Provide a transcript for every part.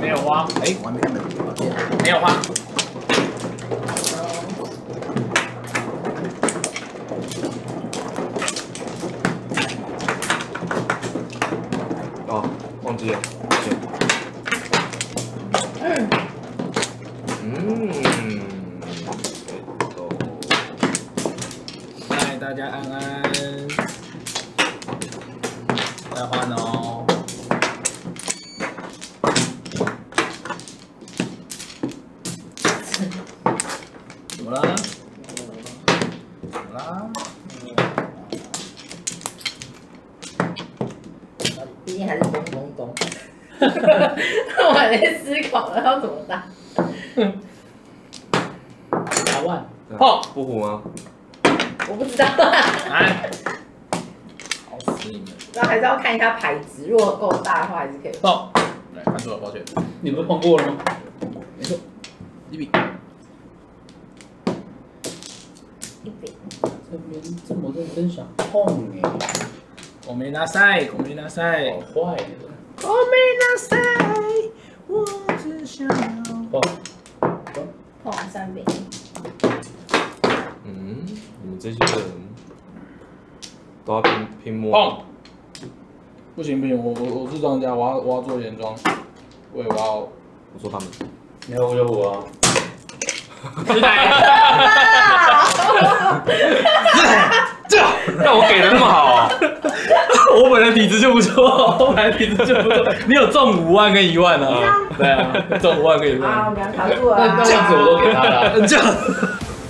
没有花，哎，我还没开门，抱歉。没有花。哦，忘记了。再换哦。怎么了？怎么啦？毕竟还是咚咚咚。我还在思考要怎么打。八万。哦，不虎吗？我不知道啊，来。那还是要看一下牌子，如果够大的话还是可以。报。来，看错了，抱歉。你不是碰过了吗？没错。一笔。一笔。这边这么认真想碰哎，我没拿赛，我没拿赛。好坏的。我没拿赛，我只想要。碰碰三饼。嗯，你们这些人都要拼拼摸。碰。不行不行，我我我是庄家，我要我要做原装，我也我要。我说他们，你要不就我啊？这让我给的那么好啊！我本来体质就不错，我本来体质就不错。你有中五万跟一万啊？对啊，中五万跟一啊，我万。们俩考过啊。这样子我都给他了，这样，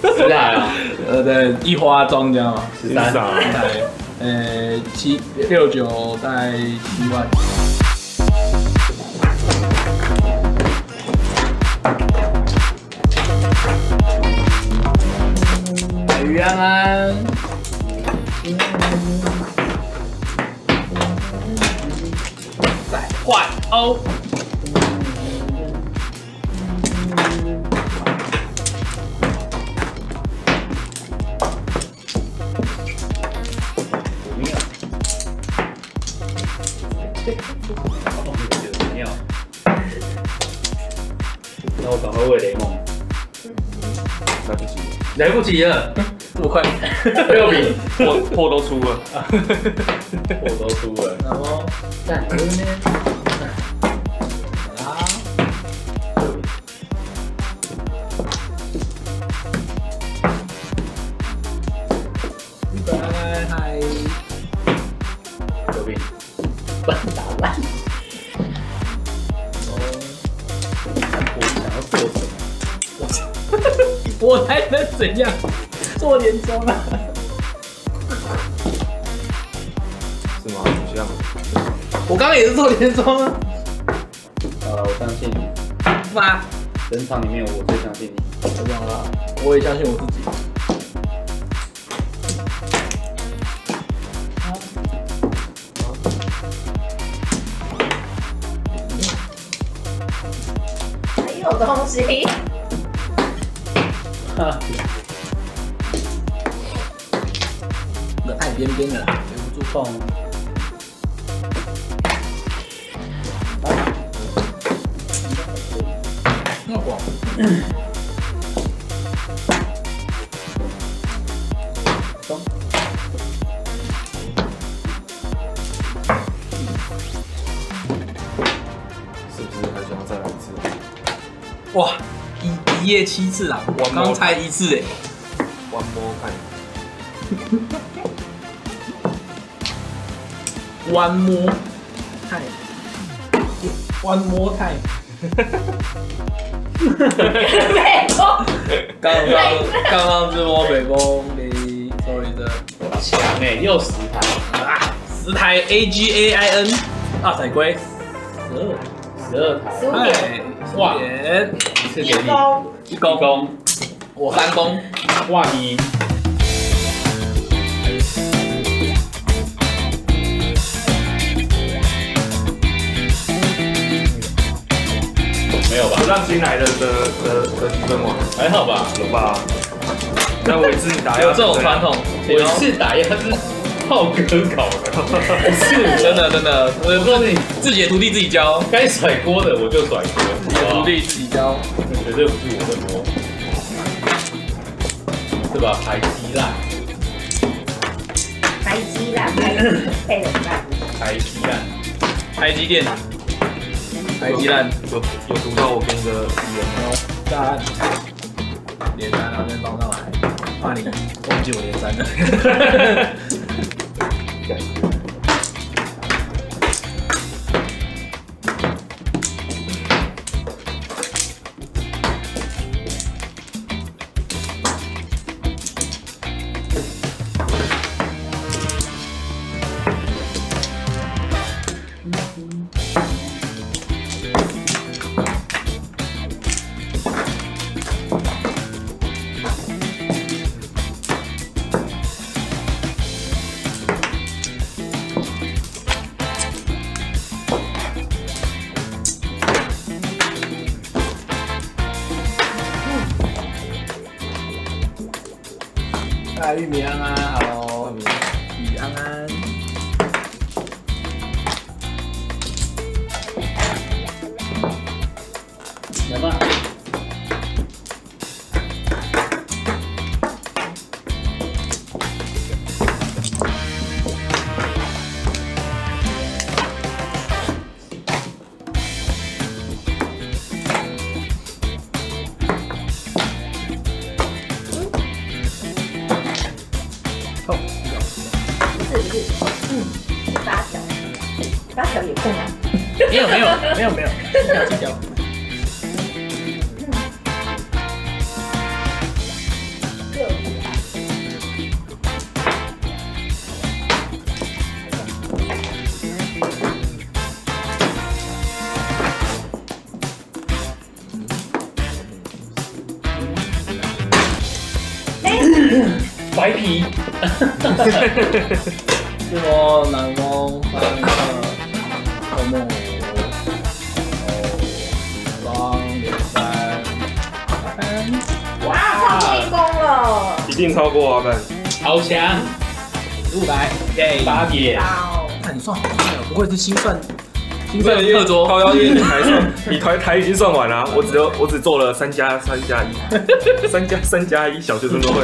十来啊，呃，对，一花庄家嘛，十三。呃七六九大概七万。海鱼安安，再换欧。那我赶快喂雷梦。来 不及了，来不及了，这么快？六饼，货货都出了。货都出了。然后干这边我还能怎样？做年终啊！是吗？不像我刚刚也是做年终啊。好了，我相信你。妈，整场里面我最相信你。我知道了，我也相信我自己。还有东西。哈，那太边边的啦，留不住。碰。那广。中。是不是还想要再来一次哇，一一夜七次啊！我刚才一次哎。？One more time。One more time. One more time. 美国。刚刚刚刚直播北风给 sorry 的强哎，又十台，啊，十台 A G A I N 大彩龟，十二，十二台，十五哎点。，哇，一次给你一公。一公公，我三公，哇你没有吧？不让新来的的的的积分吗，还好吧？有吧？那我一次打有这种传统，我一次打压是浩哥搞的，是真的真的，我我告诉你，自己的徒弟自己教，该甩锅的我就甩锅，自己的徒弟自己教。绝对不是我的锅，是吧？排鸡烂，排鸡烂，排鸡配冷饭。排鸡烂，台积电，台积烂，有有读到我给你的语言吗？赞，连三，然后再放上来，怕你忘记我连三了。哎，玉米安安还有玉米秧啊好啊嗯，八条，八条也不难。没有没有没有没有，七条七条。个五白皮，是我南风三二后梦五，然后双连三，三哇，超进攻了！一定超过啊，干！好强，十五百，耶！八点，好，看你算好快哦，不会是心算心不算是 因为课桌？高腰，因为你台算，你台台已经算完了啊，我只有我只做了三加三加一，三加三加一，小学生都会。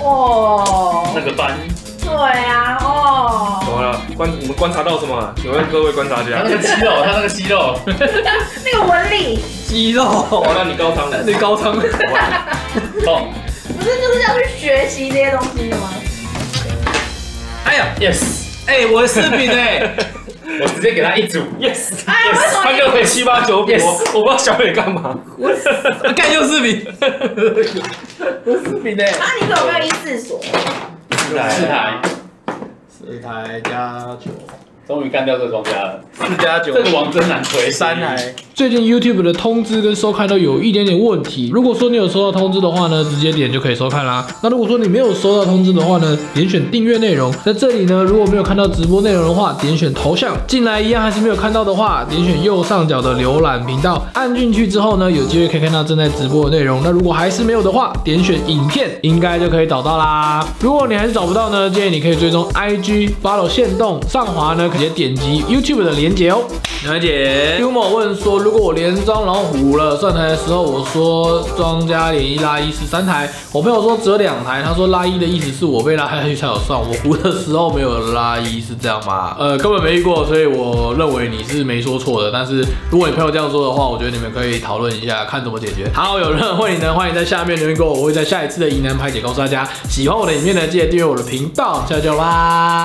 哦，那个斑，对啊，哦，怎么了？观我们观察到什么了？请问各位观察他家那？个肌肉，他那个肌肉，那个纹理肌肉，哦，那你高仓了。你高仓。哦不是就是要去学习这些东西的吗？哎呀，，yes，哎，我的视频哎，我直接给他一组 Yes，哎，为什么七八九比我，我不知道小美干嘛。干又视频，我视频呢，啊，你怎么没有一四所？四台，四台加九，终于干掉这个庄家了，四加九这个王真难推，三台。最近 YouTube 的通知跟收看都有一点点问题。如果说你有收到通知的话呢，直接点就可以收看啦。那如果说你没有收到通知的话呢，点选订阅内容。在这里呢，如果没有看到直播内容的话，点选头像进来一样还是没有看到的话，点选右上角的浏览频道，按进去之后呢，有机会可以看到正在直播的内容。那如果还是没有的话，点选影片，应该就可以找到啦。如果你还是找不到呢，建议你可以追踪 IG follow 线动上滑呢，直接点击 YouTube 的连接哦。了解。Umo 问说，如果我连庄然后胡了算台的时候，我说庄家连一拉一是三台，我朋友说只有两台，他说拉一的意思是我被拉下去才有算，我胡的时候没有拉一是这样吗？呃，根本没遇过，所以我认为你是没说错的。但是如果你朋友这样说的话，我觉得你们可以讨论一下，看怎么解决。好，有任何问题呢，欢迎在下面留言给我，我会在下一次的疑难排解告诉大家。喜欢我的影片呢，记得订阅我的频道，下次见啦。